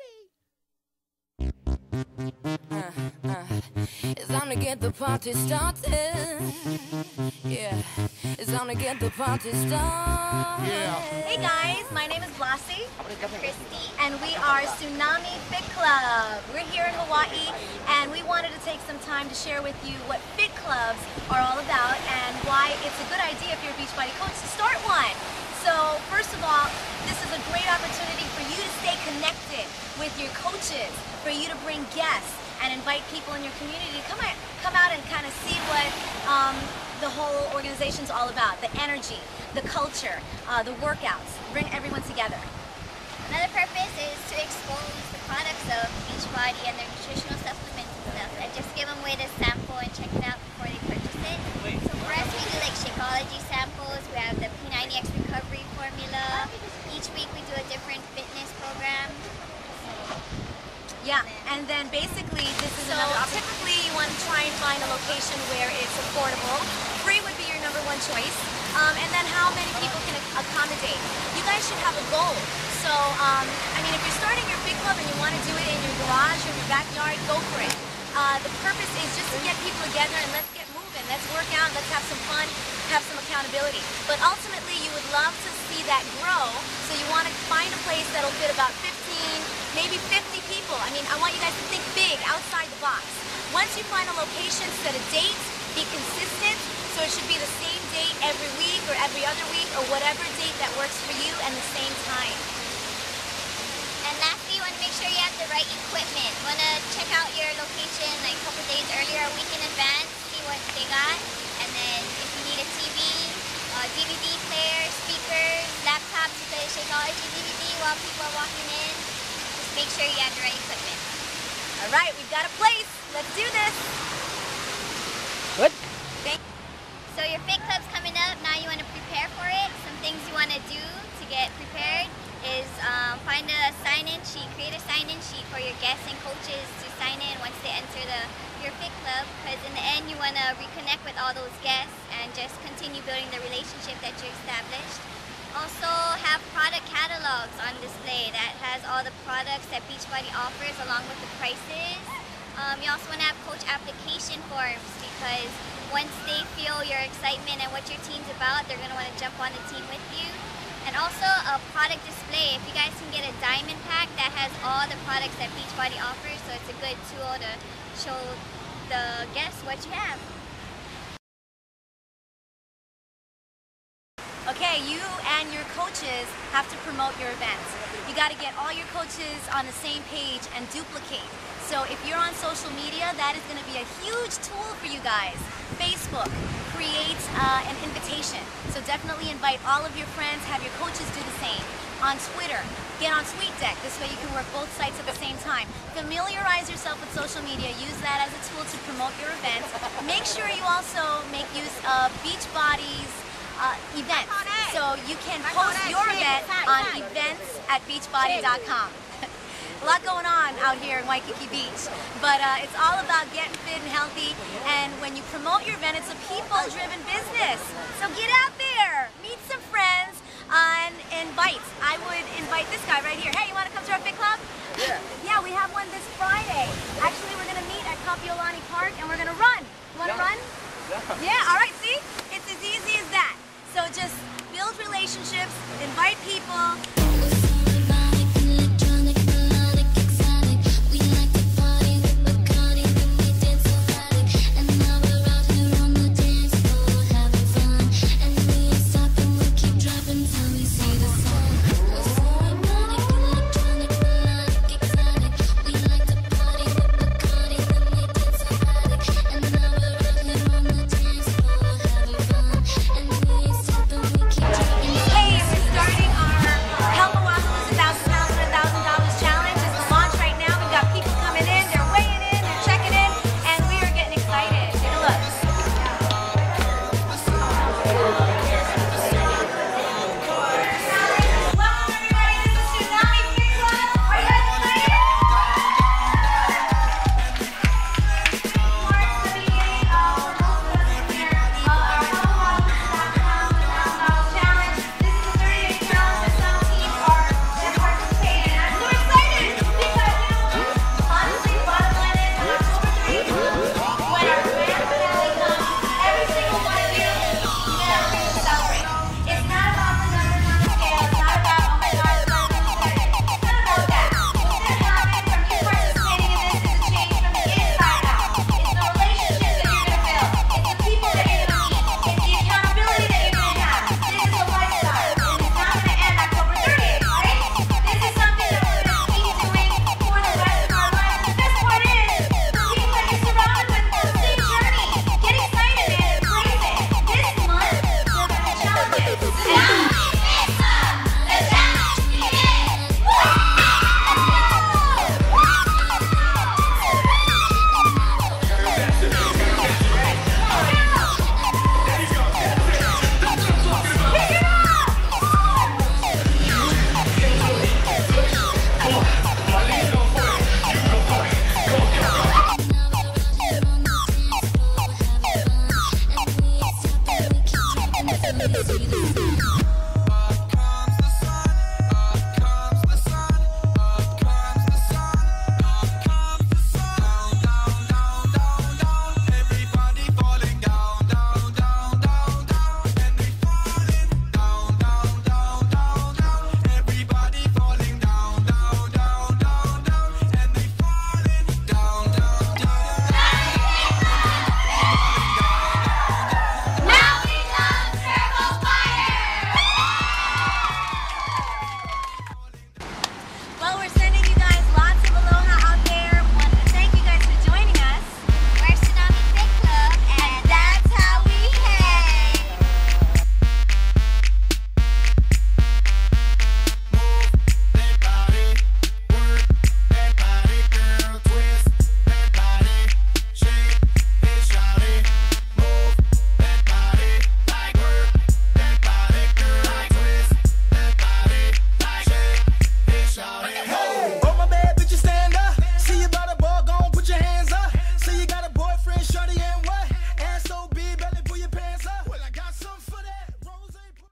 Uh, uh, it's time to get the party started. Yeah, it's time to get the party started. Yeah. Hey guys, my name is Blasi. Christy. And we are Tsunami Fit Club. We're here in Hawaii and we wanted to take some time to share with you what fit clubs are all about and why it's a good idea if you're a Beachbody coach to start one. So first of all, this is a great opportunity for you to stay connected with your coaches, for you to bring guests and invite people in your community to come out, come out and kind of see what um, the whole organization's all about, the energy, the culture, uh, the workouts, bring everyone together. Another purpose is to expose the products of Beachbody and their nutritional supplements and stuff, and just give them a way to sample and check it out before they purchase it. So for us, we do like Shakeology samples. We have the P90X recovery formula. Each week we do a different fitness program. Yeah, and basically this is So, another opportunity. Typically you want to try and find a location where it's affordable. Free would be your number one choice. Um, and then how many people can accommodate. You guys should have a goal. So, um, I mean, if you're starting your big club and you want to do it in your garage or your backyard, go for it. Uh, the purpose is just to get people together and let's get moving. Let's work out. Let's have some fun. Have some accountability. But ultimately, you would love to see that grow. So you want to find a place that'll fit about 15, maybe 50 people. I mean, I want you guys to think big, outside the box. Once you find a location, set a date, be consistent. So it should be the same date every week or every other week or whatever date that works for you and the same time. And lastly, you want to make sure you have the right equipment. You want to check out your location like a couple days earlier, a week in advance, see what they got. And then if you need a TV, uh, DVD player, speakers, laptops, you play Shakeology DVD while people are walking in. Make sure you have the right equipment. All right, we've got a place. Let's do this. What? Thank So your fit club's coming up. Now you want to prepare for it. Some things you want to do to get prepared is um, find a sign-in sheet. Create a sign-in sheet for your guests and coaches to sign in once they enter the your fit club. Because in the end, you want to reconnect with all those guests and just continue building the relationship that you established. Also have product catalogs on display that has all the products that Beachbody offers along with the prices. Um, you also want to have coach application forms because once they feel your excitement and what your team's about, they're going to want to jump on the team with you. And also a product display. If you guys can get a diamond pack that has all the products that Beachbody offers, so it's a good tool to show the guests what you have. Okay, you and your coaches have to promote your events. You got to get all your coaches on the same page and duplicate. So if you're on social media, that is going to be a huge tool for you guys. Facebook, create uh, an invitation. So definitely invite all of your friends, have your coaches do the same. On Twitter, get on TweetDeck. This way you can work both sites at the same time. Familiarize yourself with social media. Use that as a tool to promote your events. Make sure you also make use of Beachbody's uh, events. So you can post your event on events at beachbody.com. A lot going on out here in Waikiki Beach, but uh, it's all about getting fit and healthy. And when you promote your event, it's a people-driven business. So get out there, meet some friends, and invite. I would invite this guy right here. Hey, you want to come to our fit club? Yeah. Yeah, we have one this Friday. Actually, we're going to meet at Kapiolani Park, and we're going to run. You want to Yeah. run? Yeah. Yeah, all right, see? It's as easy as that. So just relationships, invite people,